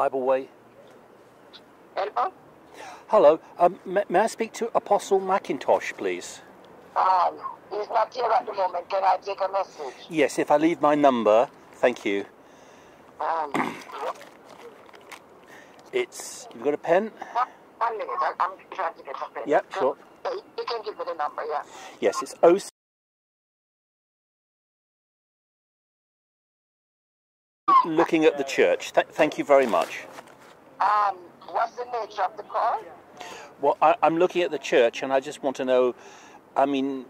Bible Way. Hello? Hello. Um, may, may I speak to Apostle McIntosh, please? Um, he's not here at the moment. Can I take a message? Yes, if I leave my number, thank you. Um, It's. You've got a pen? one, minute. I, I'm trying to get a pen. Yep, sure. You can give me the number, yeah. Yes, it's O. Looking at the church. Th- thank you very much. Um, what's the nature of the call? Well, I, I'm looking at the church, and I just want to know. I mean,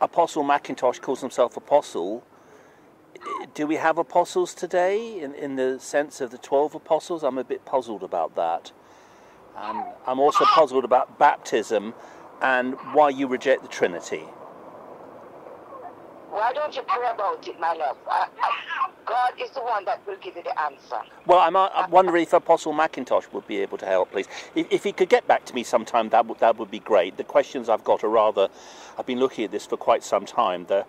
Apostle McIntosh calls himself apostle. Do we have apostles today in, in the sense of the 12 apostles? I'm a bit puzzled about that. And I'm also puzzled about baptism and why you reject the Trinity. Why don't you pray about it, my love? God is the one that will give you the answer. Well, I'm, I'm wondering if Apostle McIntosh would be able to help, please. If, if he could get back to me sometime, that would, that would be great. The questions I've got are rather, I've been looking at this for quite some time. They're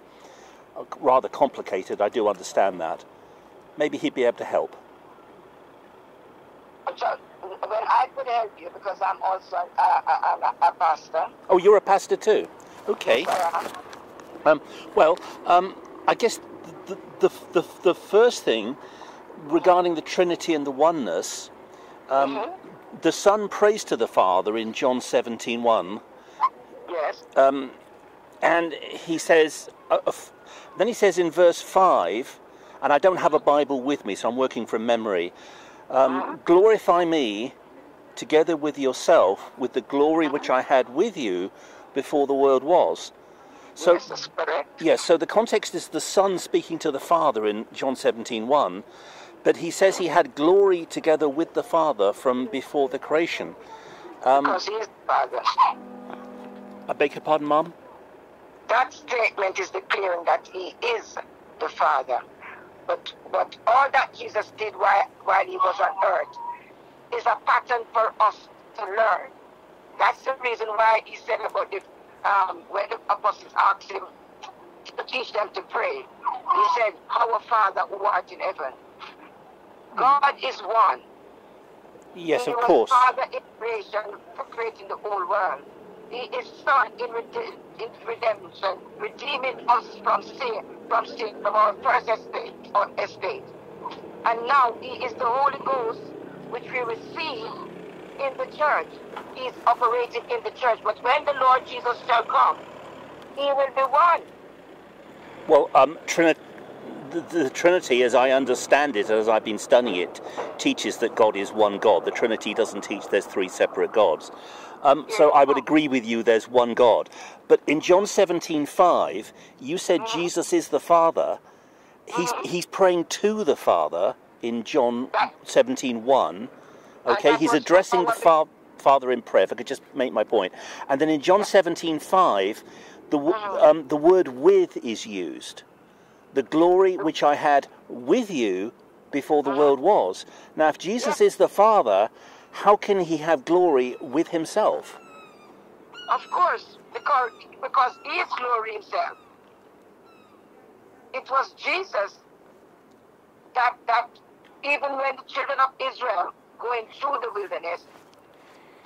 uh, rather complicated, I do understand that. Maybe he'd be able to help. So, well, I could help you because I'm also a, a, a, a pastor. Oh, you're a pastor too? Okay. Uh, Um, well, um, I guess the, the, the, the first thing regarding the Trinity and the oneness, um, the Son prays to the Father in John 17 1. yes. Um, and he says, uh, uh, then he says in verse 5, and I don't have a Bible with me, so I'm working from memory um, glorify me together with yourself with the glory which I had with you before the world was. So, yes, that's correct. yes, so the context is the Son speaking to the Father in John 17 1, but he says he had glory together with the Father from before the creation. Um, because he is the Father. I beg your pardon, Mum? That statement is declaring that he is the Father. But but all that Jesus did while, while he was on earth is a pattern for us to learn. That's the reason why he said about the um, when the apostles asked him to teach them to pray. He said, Our Father who art in heaven. God is one. Yes, he of course. Father in creation for creating the whole world. He is Son in, rede- in redemption, redeeming us from sin, from sin, from our first estate or estate. And now He is the Holy Ghost, which we receive in the church. He's operating in the church. But when the Lord Jesus shall come, He will be one. Well, um, Trini- the, the Trinity, as I understand it, as I've been studying it, teaches that God is one God. The Trinity doesn't teach there's three separate gods. Um, so I would agree with you. There's one God. But in John 17:5, you said Jesus is the Father. He's he's praying to the Father in John 17:1. Okay, he's addressing the fa- Father in prayer. If I could just make my point. and then in John 17:5, the w- um, the word "with" is used the glory which I had with you before the world was. Now, if Jesus is the Father, how can he have glory with himself? Of course, because, because He is glory Himself. It was Jesus that, that even when the children of Israel going through the wilderness,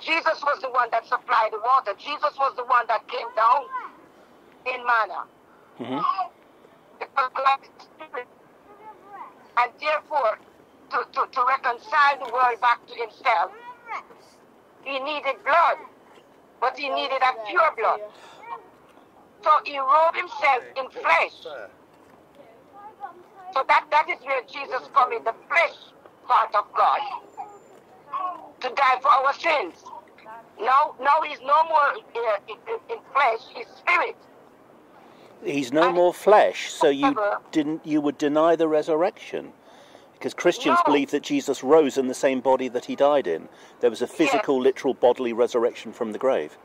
Jesus was the one that supplied the water. Jesus was the one that came down in manna. Mhm. Because God is spirit. And therefore, to, to, to reconcile the world back to himself, he needed blood. But he needed a pure blood. So he robed himself in flesh. So that, that is where Jesus come in, the flesh part of God. To die for our sins. Now, now he's no more uh, in, in, flesh, he's spirit. He's no more flesh, so you didn't you would deny the resurrection. Because Christians No. believe that Jesus rose in the same body that he died in. There was a physical, literal bodily resurrection from the grave.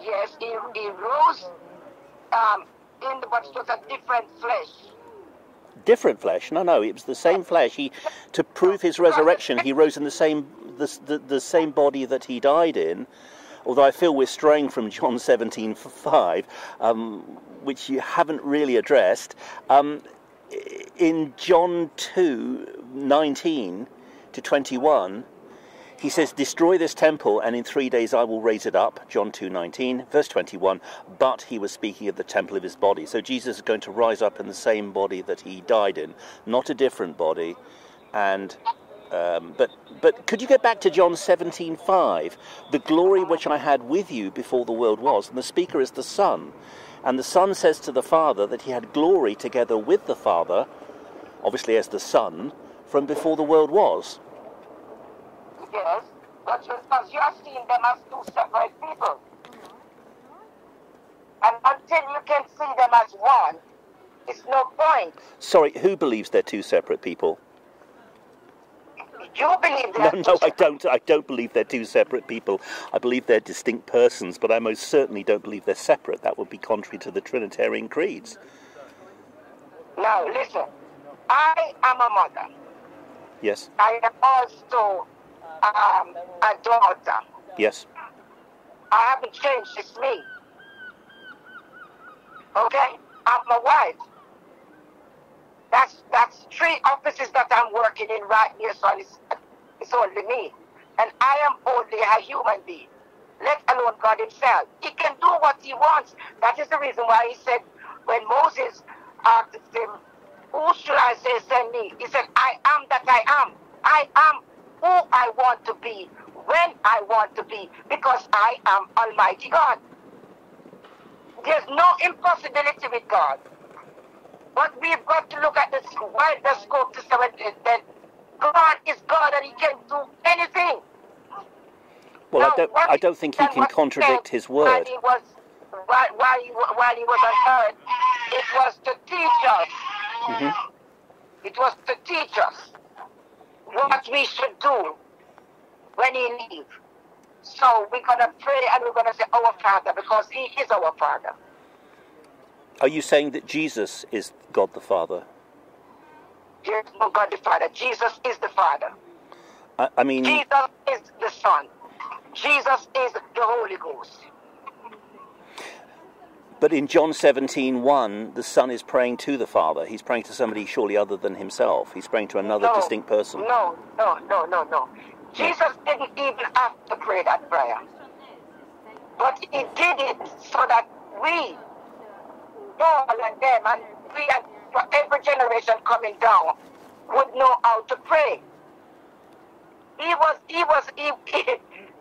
Yes, he, he rose um, in the, but it was a different flesh. Different flesh? No, no, it was the same flesh. He, to prove his resurrection, he rose in the same the, the, the same body that he died in. Although I feel we're straying from John 17 5, um, which you haven't really addressed. Um, in John 2 19, to 21, he says, "Destroy this temple, and in three days I will raise it up." John 2:19, verse 21. But he was speaking of the temple of his body. So Jesus is going to rise up in the same body that he died in, not a different body. And um, but but could you get back to John 17:5? The glory which I had with you before the world was, and the speaker is the Son. And the Son says to the Father that he had glory together with the Father, obviously as the Son, from before the world was. Yes, but you, because you are seeing them as two separate people. And until you can see them as one, it's no point. Sorry, who believes they're two separate people? You believe No, no, I don't. I don't believe they're two separate people. I believe they're distinct persons, but I most certainly don't believe they're separate. That would be contrary to the Trinitarian creeds. Now, listen. I am a mother. Yes, I am also um, a daughter. yes, I haven't changed. It's me. Okay? I'm a wife. That's that's three offices that I'm working in right here, so it's, it's only me. And I am only a human being, let alone God Himself. He can do what He wants. That is the reason why He said, when Moses asked him, Who should I say send me? He said, I am that I am. I am who I want to be, when I want to be, because I am Almighty God. There's no impossibility with God. But we've got to look at this wider scope to say uh, that God is God and He can do anything. Well, I don't. I don't think he can contradict his While word. he was, while, while, he, while he was on earth, it was to teach us. Mhm. It was to teach us what we should do when he leaves. So we're gonna pray and we're gonna say our Father because He is our Father. Are you saying that Jesus is God the Father? There is no God the Father. Jesus is the Father. I, I mean, Jesus is the Son. Jesus is the Holy Ghost. but in John 17:1, the Son is praying to the Father. He's praying to somebody surely other than himself. He's praying to another No, distinct person. No, no, no, no, no. Jesus didn't even have to pray that prayer. But he did it so that we, Paul and them, and we and for every generation coming down, would know how to pray. He was he was he,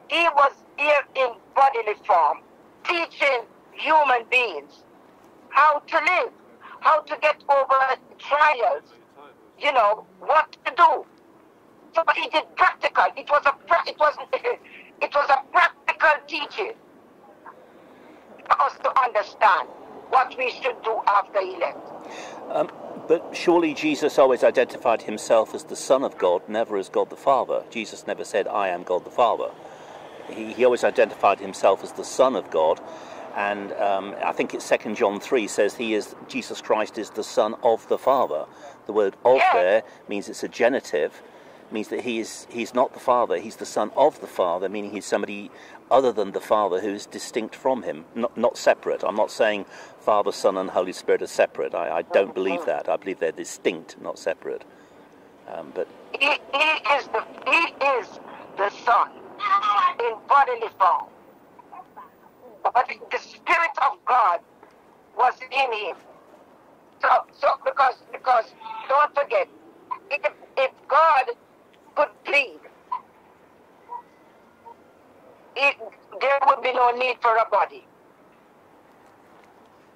he, was here in bodily form, teaching human beings how to live, how to get over trials, you know, what to do. So he did practical. It was a it was it was a practical teaching for us to understand what we should do after he left. Um, but surely Jesus always identified himself as the Son of God, never as God the Father. Jesus never said, I am God the Father. He, he always identified himself as the Son of God. And um, I think it's 2 John 3 says he is, Jesus Christ is the Son of the Father. The word of Yeah. there means it's a genitive, means that he is, he's not the Father, he's the Son of the Father, meaning he's somebody other than the Father who is distinct from him, not, not separate. I'm not saying Father, Son, and Holy Spirit are separate. I, I don't believe that. I believe they're distinct, not separate. Um, but He, he is the he is the Son in bodily form. But the Spirit of God was in him. So so because because don't forget, if if God could plead, it, there would be no need for a body.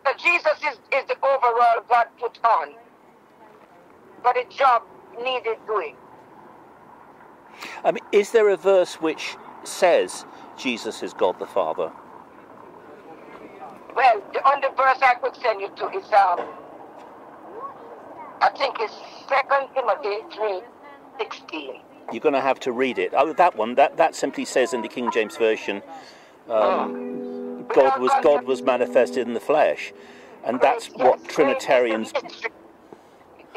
So Jesus is, is the overall God put on. But a job needed doing. I mean, is there a verse which says Jesus is God the Father? Well, the only verse I could send you to is um, I think it's Second Timothy three sixteen. You're going to have to read it. Oh, that one. That that simply says in the King James version, um, God was God was manifested in the flesh, and that's what Trinitarians.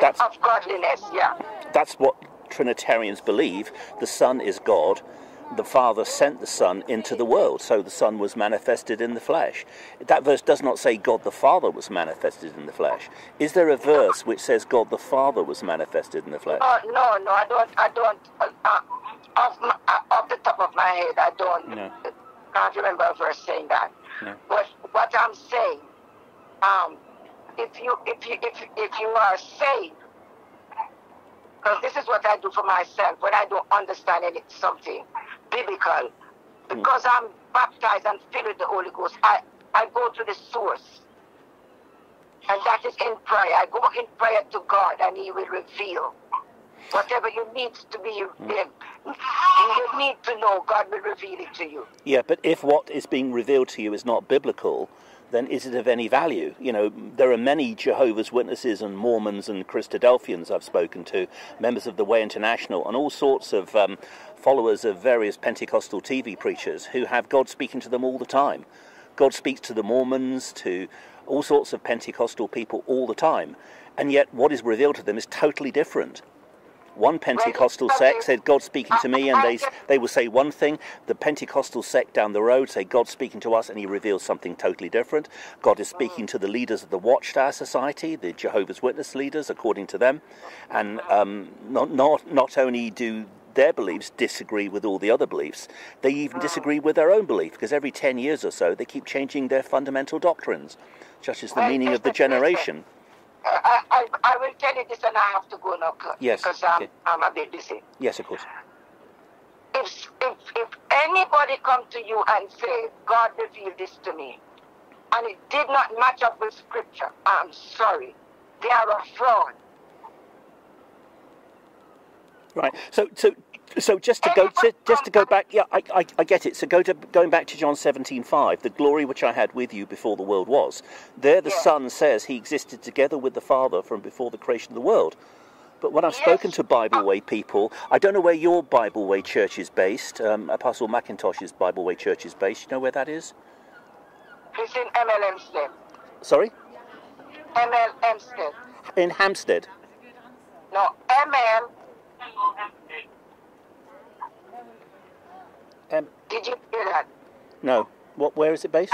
That's- of godliness. Yeah. That's what Trinitarians believe. The Son is God, the Father sent the Son into the world, so the Son was manifested in the flesh. That verse does not say God the Father was manifested in the flesh. Is there a verse which says God the Father was manifested in the flesh? Uh, no, no, I don't. I don't. Uh, uh, off, my, uh, off the top of my head, I don't. No. Can't remember a verse saying that. No. But what I'm saying, um, if you if you if if you are saved, because this is what I do for myself when I don't understand any something biblical, hmm. because I'm baptized and filled with the Holy Ghost, I I go to the source, and that is in prayer. I go in prayer to God, and He will reveal whatever you need to be. Hmm. You need to know. God will reveal it to you. Yeah, but if what is being revealed to you is not biblical, then is it of any value? You know, there are many Jehovah's Witnesses and Mormons and Christadelphians I've spoken to, members of the Way International, and all sorts of um, followers of various Pentecostal TV preachers who have God speaking to them all the time. God speaks to the Mormons, to all sorts of Pentecostal people all the time, and yet what is revealed to them is totally different. One Pentecostal sect said God's speaking to me, and they they will say one thing. The Pentecostal sect down the road say God's speaking to us, and He reveals something totally different. God is speaking to the leaders of the Watchtower Society, the Jehovah's Witness leaders, according to them, and um, not not not only do their beliefs disagree with all the other beliefs, they even disagree with their own belief because every ten years or so they keep changing their fundamental doctrines, such as the meaning of the generation. I, I, I will tell you this, and I have to go now. Yes, Because I'm, okay. I'm a bit busy. Yes, of course. If, if, if anybody come to you and say, God revealed this to me, and it did not match up with Scripture, I'm sorry. They are a fraud. Right. So, so, so just to go, to, just to go back. Yeah, I, I, I get it. So, go to going back to John seventeen five. The glory which I had with you before the world was. There, the Yeah. Son says he existed together with the Father from before the creation of the world. But when I've Yes. spoken to Bible Way people, I don't know where your Bible Way church is based. Um, Apostle McIntosh's Bible Way church is based. You know where that is? It's in Hemel Hempstead. Sorry, Hemel in Hampstead. No, Hemel. Um, Did you hear that? no. What? Where is it based?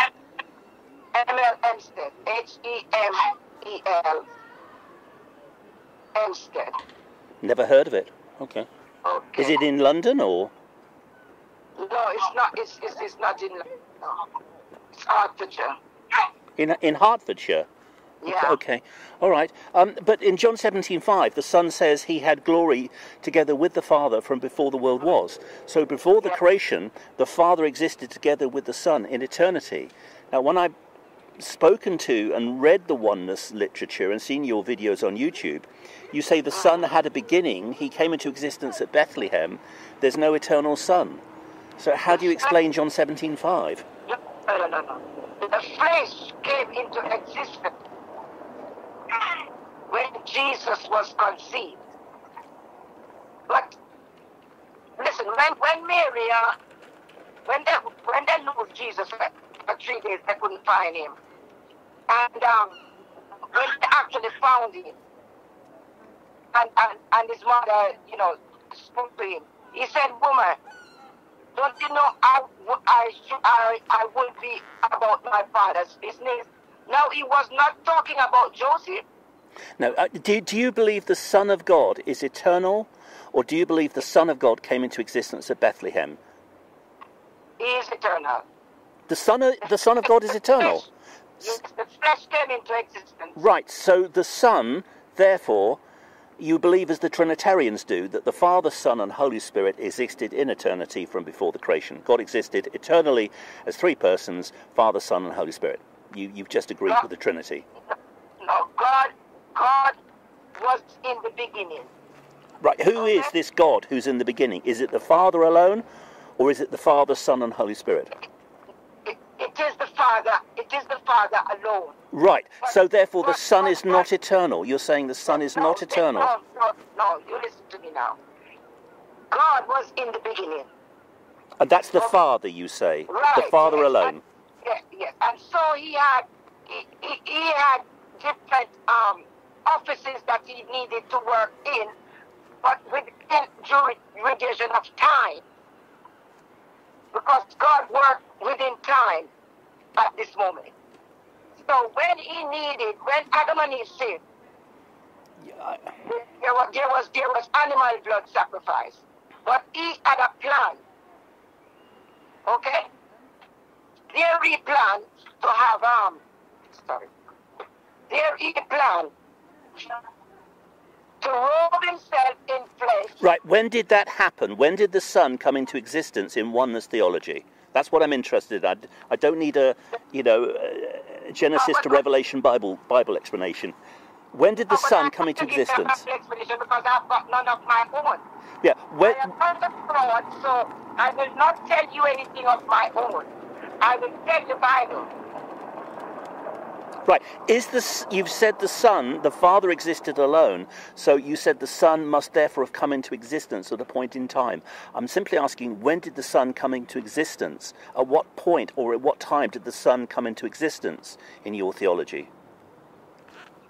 Hemel Hempstead. H E M E L. Hempstead. Never heard of it. Okay. Okay. Is it in London or? No, it's not. It's, it's, it's not in. No. It's Hertfordshire. In, in Hertfordshire. Yeah. Okay. All right. Um, but in John 17:5, the Son says he had glory together with the Father from before the world was. So before the Yeah. creation, the Father existed together with the Son in eternity. Now, when I've spoken to and read the oneness literature and seen your videos on YouTube, you say the Son had a beginning. He came into existence at Bethlehem. There's no eternal Son. So how do you explain John 17:5? No, no, no, no. The flesh came into existence when Jesus was conceived. But listen, when when Mary, uh, when they when they knew Jesus for, for three days, they couldn't find him, and um, when they actually found him, and, and and his mother, you know, spoke to him, he said, "Woman." Don't you know I, I, I, I would be about my father's business? Now, he was not talking about Joseph. Now, uh, do, do you believe the Son of God is eternal, or do you believe the Son of God came into existence at Bethlehem? He is eternal. The Son of, the Son of God is eternal. Yes, the flesh came into existence. Right, so the Son, therefore, you believe as the Trinitarians do, that the Father, Son, and Holy Spirit existed in eternity from before the creation. God existed eternally as three persons Father, Son, and Holy Spirit. You, you've just agreed with the Trinity. No, God, God was in the beginning. Right, who is this God who's in the beginning? Is it the Father alone, or is it the Father, Son, and Holy Spirit? It, it is the Father. It is the Father alone. Right. So therefore, the Son is not eternal. You're saying the Son is No, not eternal. No, no, no. You listen to me now. God was in the beginning. And that's the Father, you say. Right. The Father alone. Yes, yes. And so he had he, he, had different um, offices that he needed to work in, but within during duration of time, because God worked within time at this moment. So when he needed, when Adam and Eve sinned, Yeah, there was, there was there was animal blood sacrifice, but he had a plan. Okay, there he planned to have um, sorry, there he planned to robe himself in flesh. Right, when did that happen? When did the Son come into existence in oneness theology? That's what I'm interested in. I, I don't need a, you know, uh, Genesis to Revelation Bible Bible explanation. When did the Oh, Son come into to give them existence? explanation because I've got none of my own. Yeah, when, I am not a fraud, so I will not tell you anything of my own. I will tell the Bible. right. Is this? You've said the Son, the Father existed alone, so you said the Son must therefore have come into existence at a point in time. I'm simply asking, when did the Son come into existence? At what point or at what time did the Son come into existence in your theology?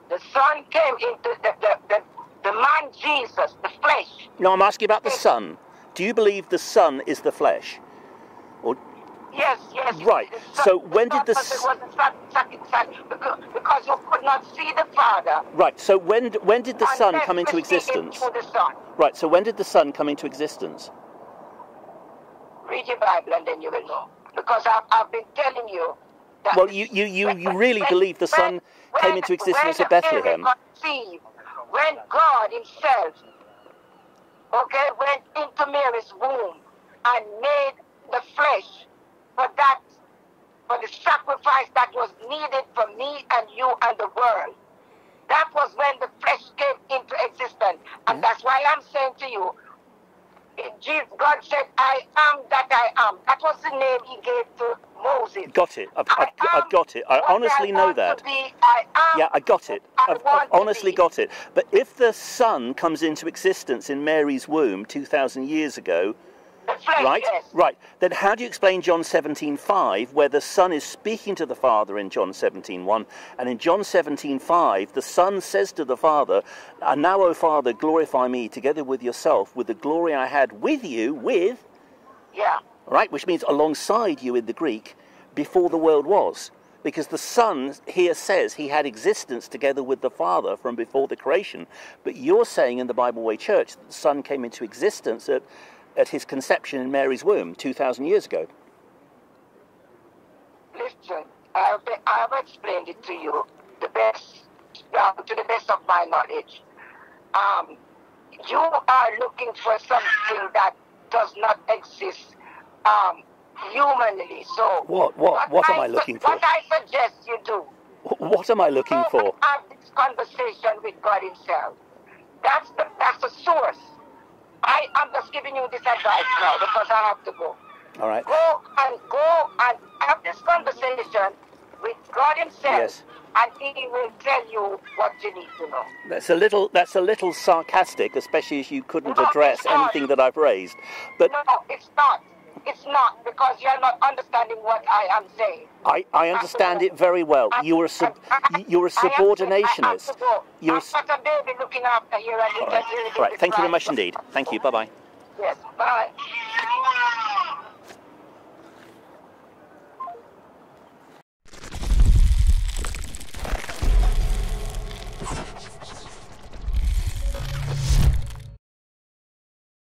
The Son came into the, the, the, the man Jesus, the flesh. No, I'm asking about the Son. Do you believe the Son is the flesh? Or Yes, yes. Right. So when did the Son s- was the Son, second Son, because, you could not see the Father. right? So when when did the Son come into you see him existence? Right. So when did the Son come into existence? Read your Bible and then you will know. Because I've, I've been telling you that. Well, you you you, you really when- believe the Son when- came into existence at Bethlehem? Conceived, When God Himself, okay, went into Mary's womb and made the flesh for that, for the sacrifice that was needed for me and you and the world. That was when the flesh came into existence. And that's why I'm saying to you, in Jesus, God said, I am that I am. That was the name He gave to Moses. Got it. I've, I've, I I've got it. I honestly know that. be. I Yeah, I got it. I I've, I've honestly got it. But if the Son comes into existence in Mary's womb 2,000 years ago, flesh, right? yes. Right. Then how do you explain John 17:5, where the Son is speaking to the Father in John 17:1, and in John 17:5, the Son says to the Father, "And now, O Father, glorify me together with yourself, with the glory I had with you, with Yeah. right, which means alongside you in the Greek, before the world was." Because the Son here says he had existence together with the Father from before the creation. But you're saying in the Bible Way Church that the Son came into existence at, at his conception in Mary's womb 2,000 years ago. Listen, I have, I have explained it to you the best, uh, to the best of my knowledge. Um, you are looking for something that does not exist um, humanly. So What- what- what am I su- looking for? What I suggest you do. What am I looking for? have this conversation with God Himself. That's the that's the source. I am just giving you this advice now because I have to go. All right. Go and go and have this conversation with God Himself, Yes. and He will tell you what you need to know. That's a little. That's a little sarcastic, especially as you couldn't No, address anything that I've raised. But No, it's not. It's not because you're not understanding what I am saying. I, I understand it very well. You're a sub, you're a I have to- I have subordinationist. to go. You're a, I've got a baby looking after here, and you right. right. Thank you very much indeed. Thank you. Bye bye. Yes. Bye.